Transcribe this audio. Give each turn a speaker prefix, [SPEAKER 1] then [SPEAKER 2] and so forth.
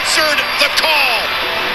[SPEAKER 1] answered the call.